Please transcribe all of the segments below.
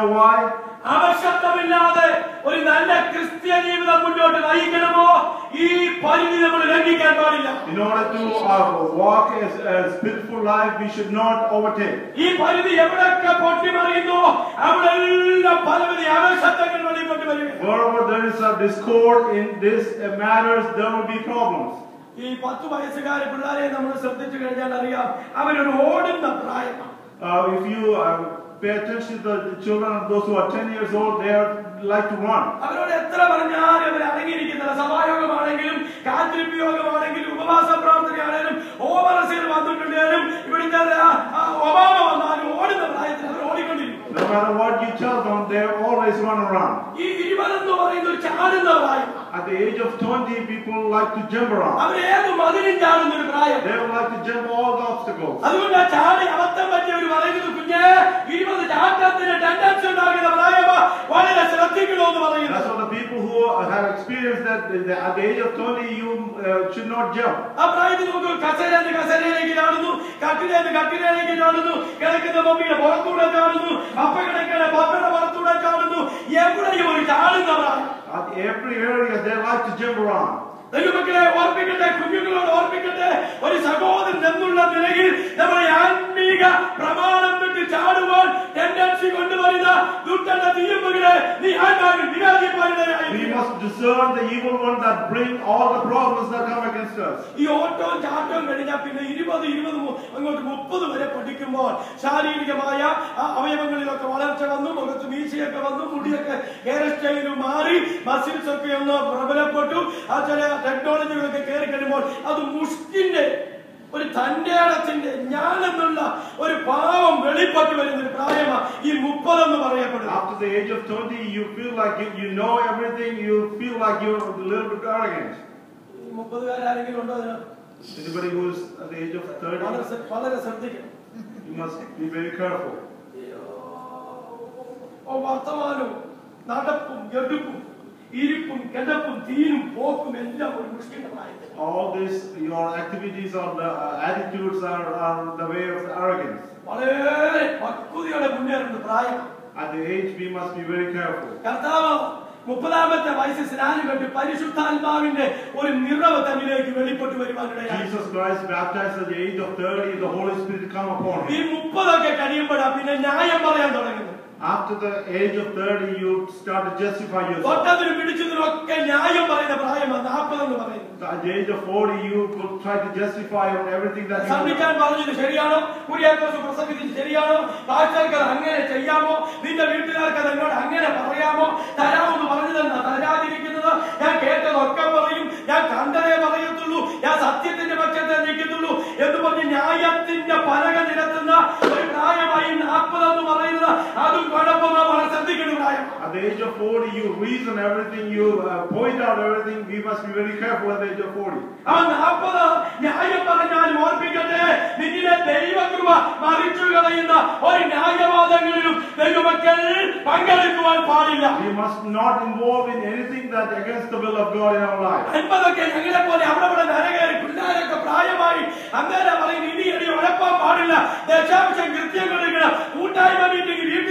know why? അവശബ്ദമില്ലാതെ ഒരു നല്ല ക്രിസ്ത്യ ജീവിതം മുന്നോട്ട് നയിക്കണമോ ഈ പരിധി നമ്മൾ ലംഘിക്കാൻ പാടില്ല In order to uh, walk as a spiritual life, we should not overtake. ഈ പരിധി എവിടെയൊക്കെ പൊട്ടിമറിയുന്നു അവിടെ എല്ലാം പലവിധ അവശബ്ദങ്ങൾ വെളിപ്പെട്ട് വരും Wherever there is a discord in this uh, matters, there will be problems. ഈ പത്ത് വയസ്സുകാരെ പിള്ളേരെ നമ്മൾ ശ്രദ്ധിച്ചു കഴിഞ്ഞാൽ അറിയാം അവരൊരു ഓടുന്ന പ്രായമാണ് Uh, if you uh, pay attention to the children of those who are 10 years old, they are like to run. അവരോട് എത്ര പറഞ്ഞാലും അവർ അടങ്ങിയിരിക്കുന്നില്ല സഭായോഗമാണെങ്കിലും കാത്തിരിപ്പ് യോഗമാണെങ്കിലും ഉപവാസ പ്രാർത്ഥനയാണെങ്കിലും ഓടുന്ന പ്രായത്തിൽ അവർ ഓടിക്കൊണ്ടിരിക്കും No matter what you tell them, they always run around. At the age of 20, people like to jump around. They would like to jump all the obstacles. have experienced that that at the age of 20, you uh, should not jump. ആ പ്രായത്തിൽ നമുക്ക് കസേരന്ന് കസേരയിലേക്ക് ചാടുന്നു കട്ടിലേന്ന് കട്ടിലേക്ക് ചാടുന്നു കിടക്കുന്ന മമ്മിയുടെ പുറത്തൂടെ ചാടുന്നു പപ്പ കിടക്കുന്ന പപ്പയുടെ പുറത്തൂടെ ചാടുന്നു എവിടെയും ഒരു ചാടുന്ന പ്രായം At every area, they like to jump around. ദൈവമക്കളെ ഓർപ്പിക്കട്ടെ കുഞ്ഞുങ്ങളോട് ഓർപ്പിക്കട്ടെ ഒരു സഹോദരൻ എന്നുള്ള നിലയിൽ നമ്മുടെ ആത്മീക പ്രമാണം വിട്ട് ചാടുവാൻ ടെൻഡൻസി കൊണ്ടുവരുന്ന We must discern the evil one that bring all the problems that come against us. ഈ ഓട്ടവും ചാട്ടവും കഴിഞ്ഞാൽ പിന്നെ ഇരുപത് ഇരുപത് അങ്ങോട്ട് മുപ്പത് വരെ പഠിക്കുമ്പോൾ ശാരീരികമായ അവയവങ്ങളിലൊക്കെ വളർച്ച വന്നു മുഖത്ത് മീശയൊക്കെ വന്നു മുടിയൊക്കെ ഹെയർ സ്റ്റൈലും മാറി മസിൽസ് ഒക്കെ ഒന്ന് പ്രബലപ്പെട്ടു ആ ചില ടെക്നോളജികളൊക്കെ കയറി കഴിയുമ്പോൾ അത് മുഷ്കിന്റെ ഒരു തന്റെ അടത്തിന്റെ ഞാനെന്നുള്ള ഒരു പാവം വെളിപ്പെട്ട് വരുന്ന ഒരു പ്രായമാണ് ഈ മുപ്പതെന്ന് പറയപ്പെടുന്നത് After the age of 20, you feel like you, you know everything, you feel like you're a little bit arrogant. മുപ്പതുകാരെങ്കിലും ഉണ്ടോ? Anybody who is at the age of 30, ശ്ര- വളരെ ശ്രദ്ധിക്കണം you must be very careful. ഓ വർത്തമാനവും നടപ്പും എടുപ്പും ഇരിപ്പും കിടപ്പും തീനും പോക്കും എല്ലാം ഒരു മുഷ്കിന്റെ പ്രായത്തിൽ All this, your activities or the uh, attitudes are, are the way of arrogance. വളരെ പക്വതയോടെ മുന്നേറുന്ന പ്രായം At the age, we must be very careful. കർത്താവ് മുപ്പതാമത്തെ വയസ്സിൽ സ്നാനം കെട്ടി പരിശുദ്ധാത്മാവിന്റെ ഒരു നിറവ് തന്നിലേക്ക് വെളിപ്പെട്ട് വരുവാനിടയായി Jesus Christ baptized at the age of 30, the Holy Spirit come upon ഈ him. മുപ്പതൊക്കെ കഴിയുമ്പോഴാ പിന്നെ ന്യായം പറയാൻ തുടങ്ങുന്നത് After the age of 30, you start to justify yourself. തൊട്ടതിനും പിടിച്ചതിനും ഒക്കെ ന്യായം പറയുന്ന പ്രായമാണ് എന്ന് പറയുന്നത് At the age of 40, you will try to justify on everything that you do. പറഞ്ഞത് ശരിയാണോ? കുര്യാക്കോസ് പ്രസംഗിച്ചത് ശരിയാണോ? പാസ്റ്റർക്ക് അങ്ങനെ ചെയ്യാമോ? നിന്റെ വീട്ടുകാർക്ക് അത് എന്നോട് അങ്ങനെ പറയാമോ? തരാമെന്ന് പറഞ്ഞതെന്നാ തരാതിരിക്കുന്നത്? ഞാൻ കേട്ടതൊക്കെ പറയും. ഞാൻ കണ്ടതേ പറയത്തുള്ളൂ. ഞാൻ സത്യത്തിന്റെ പക്ഷത്തെ നിൽക്കത്തുള്ളൂ എന്ന് പറഞ്ഞ് ന്യായത്തിന്റെ പലക നിരത്തുന്ന ഒരു പ്രായമായി നാൽപ്പതെന്ന് പറയുന്നത് അതും At the age of 40, you reason everything, you uh, point out everything. We must be very careful at the age of 40. ആ നാൽപ്പത് ന്യായം പറഞ്ഞാൽ ഓർപ്പിക്കട്ടെ നിന്നിലെ ദൈവകൃപ മറിച്ചു കളയുന്ന ഒരു ന്യായവാദങ്ങളിലും ദൈവമക്കൾ പങ്കെടുക്കുവാൻ പാടില്ല We must not involve in anything that against the will of God in our life. അൻപതൊക്കെ ഞങ്ങളെ പോലെ അവിടെ ഇവിടെ നരകയറി പിള്ളേരൊക്കെ പ്രായമായി അന്നേരം പറയും ഇനി അടി ഉഴപ്പാൻ പാടില്ല ദശാംശം കൃത്യം കൊടുക്കണം കൂട്ടായ്മ മീറ്റിംഗ് വീട്ടിൽ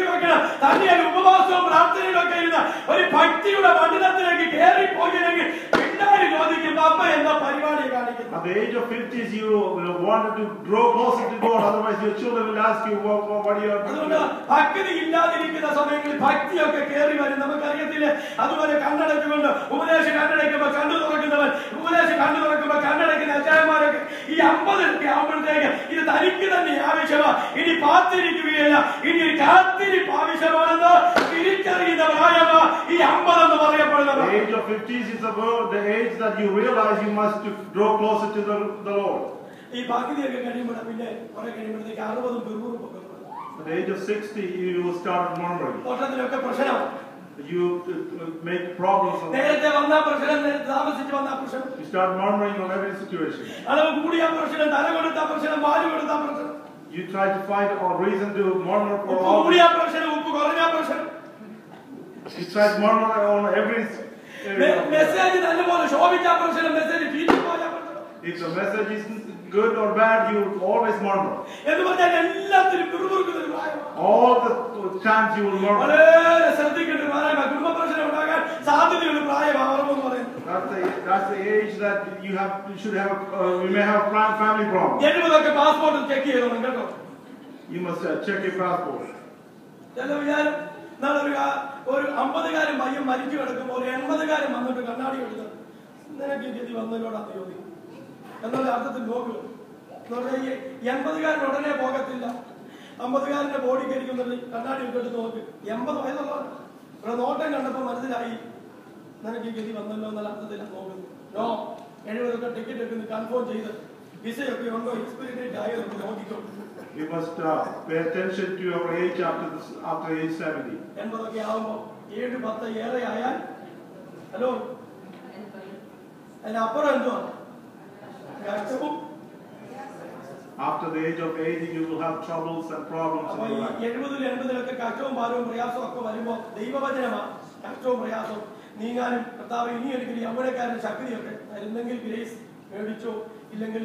ഭക്തിയുടെ മണ്ഡലത്തിലേക്ക് കയറി പോയില്ലെങ്കിൽ പിന്നാലെ ചോദിക്കും അമ്മ എന്താ പരിപാടി കാണിക്കുന്നത്? At the age of 50 you will want to grow closer to God. Otherwise, your children will ask you, what, what, what you are doing? ഭക്തി ഇല്ലാതിരിക്കുന്ന സമയങ്ങളിൽ ഭക്തിയൊക്കെ കയറി വരും. നമുക്കറിയത്തില്ലേ? അതുപോലെ കണ്ണടച്ചുകൊണ്ട് ഉപദേശം കണ്ണടയ്ക്കുമ്പോ കണ്ണു തുറക്കുന്നവൻ ഉപദേശം കണ്ണു തുറക്കുമ്പോ കണ്ണടയ്ക്കുന്ന അച്ചായന്മാരൊക്കെ ഈ അമ്പതൊക്കെ ആവുമ്പോഴത്തേക്ക് ഇത് തനിക്ക് തന്നെ ആവശ്യമാ. ഇനി പാത്തിരിക്കുകയല്ല. ഇനി ഒരു 50s is the, world, the age that you realize you must draw closer to the, the Lord. At the age of 60, you will start murmuring. You uh, make problems. You start murmuring on every situation. You try to find a reason to murmur for all. You try to murmur on every message in Annabola, show me chapter of message, read it. If the message is good or bad, you always murmur. All the times you will murmur. That's the, that's the age that you have you should have a, uh, you may have a family problem. You must uh, check your passport. ഒരു അമ്പതുകാരൻ പയ്യൻ മരിച്ചു കിടക്കുമ്പോൾ ഒരു എൺപതുകാരൻ വന്നിട്ട് കണ്ണാടി എടുത്ത് നിനക്ക് ഗതി വന്നതിനോടാണ് ചോദ്യം എന്നുള്ള അർത്ഥത്തിൽ നോക്കുക എൺപതുകാരൻ ഉടനെ പോകത്തില്ല. അമ്പതുകാരന്റെ ബോഡി കരിക്കുന്നത് കണ്ണാടി എടുത്തിട്ട് നോക്ക്. എൺപത് വയസ്സുള്ള ഇവിടെ നോട്ടം കണ്ടപ്പോൾ മനസ്സിലായി. നിനക്ക് ഗതി വന്നല്ലോ എന്നുള്ള അർത്ഥത്തിലാണ് നോക്കുന്നത് നോ എഴുപതൊക്കെ ടിക്കറ്റ് എടുക്കുന്നു. കൺഫേം ചെയ്ത്. വിസയൊക്കെ ഉണ്ടോ എക്സ്പീരിയൻസ് ആയോ എന്ന് നോക്കിക്കോ You must uh, pay attention to your age after this, after age 70. എൺപതൊക്കെ ആവുമ്പോ ഏഴ് പത്ത് ഏറെ ആയാൽ ഹലോ അതിനപ്പുറം എന്തുവാ കഷ്ടവും After the age of 80, you will have troubles and problems അപ്പൊ in ഈ your life. എഴുപതിലും എൺപതിലൊക്കെ കഷ്ടവും ഭാരവും പ്രയാസവും ഒക്കെ വരുമ്പോ ദൈവവചനമാണ് കഷ്ടവും പ്രയാസവും നീങ്ങാനും കർത്താവ് ഇനി ഒരിക്കലും യൗവനക്കാരന്റെ ശക്തിയൊക്കെ തരുന്നെങ്കിൽ ഗ്രേസ് മേടിച്ചോ ഇല്ലെങ്കിൽ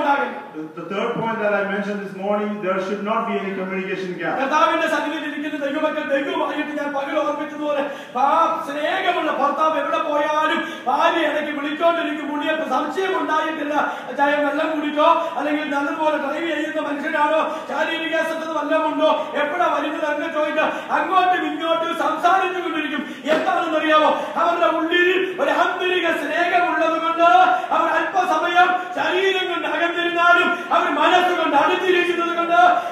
The, third point that I mentioned this morning, there should not be any communication gap. കർത്താവിന്റെ സന്നിധിയിൽ ഇരിക്കുന്ന ദൈവമക്കൾ ദൈവമായിട്ട് ഞാൻ പകൽ ഓർമ്മിച്ചതുപോലെ ആ സ്നേഹമുള്ള ഭർത്താവ് എവിടെ പോയാലും ഭാര്യ ഇടയ്ക്ക് വിളിച്ചോണ്ടിരിക്കും പുള്ളിയെ സംശയം ഉണ്ടായിട്ടില്ല. ചായ വെള്ളം കുടിച്ചോ? അല്ലെങ്കിൽ നല്ലതുപോലെ ഡ്രൈവ് ചെയ്യുന്ന മനുഷ്യനാണോ? ശാരീരിക അസ്വസ്ഥത വല്ലതുമുണ്ടോ എപ്പോഴാ വരുന്നത്? എന്ന് ചോദിച്ചാൽ അങ്ങോട്ടും ഇങ്ങോട്ടും സംസാരിച്ചു കൊണ്ടിരിക്കും എന്താണെന്ന് അറിയാമോ അവരുടെ ഉള്ളിൽ ഒരു ആന്തരിക സ്നേഹമുള്ളത് കൊണ്ട് അവർ അല്പസമയം ശരീരം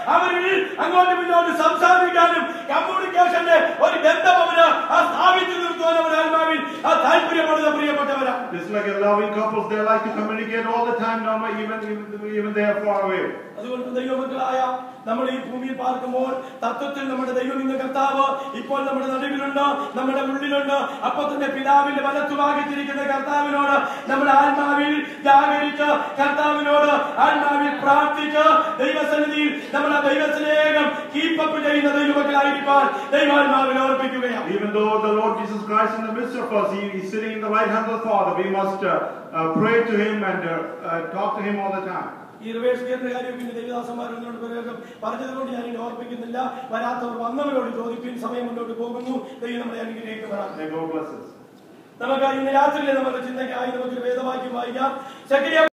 അവരിൽ അങ്ങോട്ടും ഇങ്ങോട്ടും സംസാരിക്കാനും കമ്മ്യൂണിക്കേഷന്റെ ഒരു ബന്ധം അവന് ആ സ്ഥാപിച്ചു നിർത്തുവാൻ ആത്മാവിൽ ആ താല്പര്യപ്പെടുന്ന പ്രിയപ്പെട്ടവരാണ് Just like a loving couples, they like to communicate all the time, no even, even, even they are far away. അതുകൊണ്ട് ദൈവമക്കളായ നമ്മൾ ഈ ഭൂമിയിൽ പാർക്കുമ്പോൾ തത്വത്തിൽ നമ്മുടെ ദൈവം ഇന്ന് കർത്താവ് ഇപ്പോൾ നമ്മുടെ നടുവിലുണ്ട് നമ്മുടെ ഉള്ളിലുണ്ട് അപ്പൊ തന്നെ പിതാവിന്റെ വലത്തുഭാഗത്തിരിക്കുന്ന കർത്താവിനോട് നമ്മുടെ ആത്മാവിൽ ജാഗരിച്ച് ആത്മാവിൽ പ്രാർത്ഥിച്ച് ദൈവസന്നിധിയിൽ നമ്മുടെ ദൈവസ്നേഹം കീപ്പപ്പ് ചെയ്യുന്ന ദൈവമക്കളായിരിക്കാൻ ദൈവാത്മാവിൽ ഓർപ്പിക്കുകയാണ് Even though the Lord Jesus Christ in the midst of us, He is sitting in the right hand of the Father, we must uh, uh, pray to Him and uh, uh, talk to Him all the time. ഈ reverse ഗിയറിന്റെ കാര്യം പിന്നെ ദേവദാസന്മാർ എന്നോട് പറഞ്ഞതുകൊണ്ട് ഞാൻ ഇനി ഓർപ്പിക്കുന്നില്ല. വരാത്തവർ വന്നവരോട് ചോദിപ്പിൻ സമയം മുന്നോട്ട് പോകുന്നു. ദൈവം നമ്മളെ അനുഗ്രഹിക്കുന്നതാണ്. നമുക്ക് ഇന്ന് രാത്രിയിലെ നമ്മുടെ ചിന്തയ്ക്കായി നമുക്ക് വേദവാക്യം വായിക്കാം.